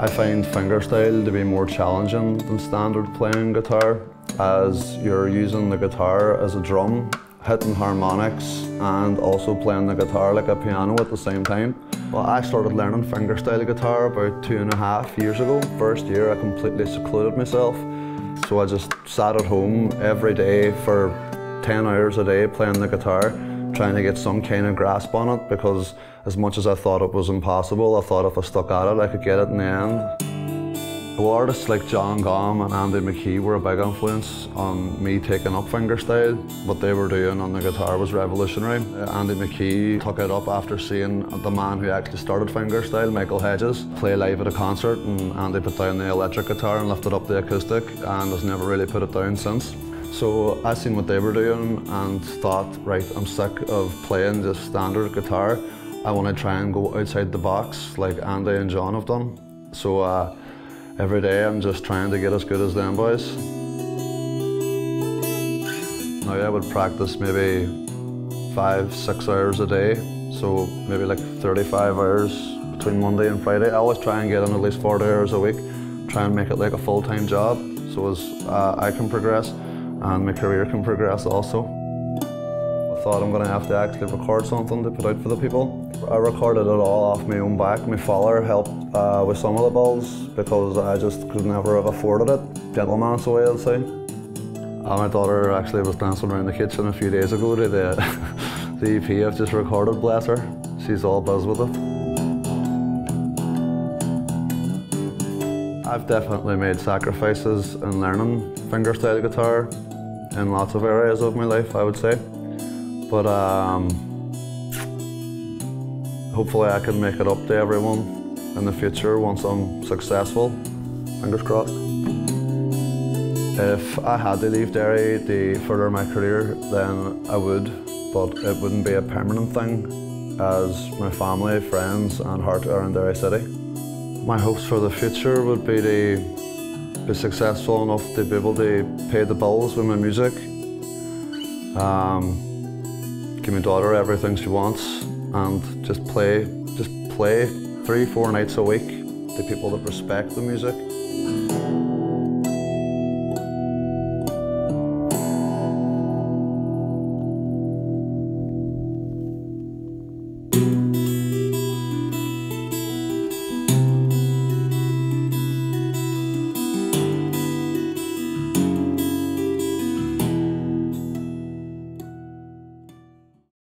I find fingerstyle to be more challenging than standard playing guitar as you're using the guitar as a drum, hitting harmonics and also playing the guitar like a piano at the same time. Well, I started learning fingerstyle guitar about two and a half years ago. First year I completely secluded myself. So I just sat at home every day for 10 hours a day playing the guitar, trying to get some kind of grasp on it because as much as I thought it was impossible, I thought if I stuck at it I could get it in the end. Well, artists like Jon Gomm and Andy McKee were a big influence on me taking up fingerstyle. What they were doing on the guitar was revolutionary. Uh, Andy McKee took it up after seeing the man who actually started fingerstyle, Michael Hedges, play live at a concert and Andy put down the electric guitar and lifted up the acoustic and has never really put it down since. So I seen what they were doing and thought, right, I'm sick of playing just standard guitar. I want to try and go outside the box like Andy and Jon have done. So uh, Every day I'm just trying to get as good as them boys. Now I would practice maybe five, six hours a day. So maybe like 35 hours between Monday and Friday. I always try and get in at least 40 hours a week. Try and make it like a full-time job so as uh, I can progress and my career can progress also I thought I'm going to have to actually record something to put out for the people. I recorded it all off my own back. My father helped uh, with some of the bills because I just could never have afforded it. Gentleman's way, I'd say. Uh, my daughter actually was dancing around the kitchen a few days ago to the, the EP I've just recorded, bless her. She's all buzz with it. I've definitely made sacrifices in learning fingerstyle guitar in lots of areas of my life, I would say. But um, hopefully I can make it up to everyone in the future once I'm successful. Fingers crossed. If I had to leave Derry to further my career, then I would, but it wouldn't be a permanent thing as my family, friends and heart are in Derry City. My hopes for the future would be to be successful enough to be able to pay the bills with my music. Um, give my daughter everything she wants and just play, just play three, four nights a week to people that respect the music.